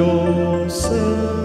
bough and have yourself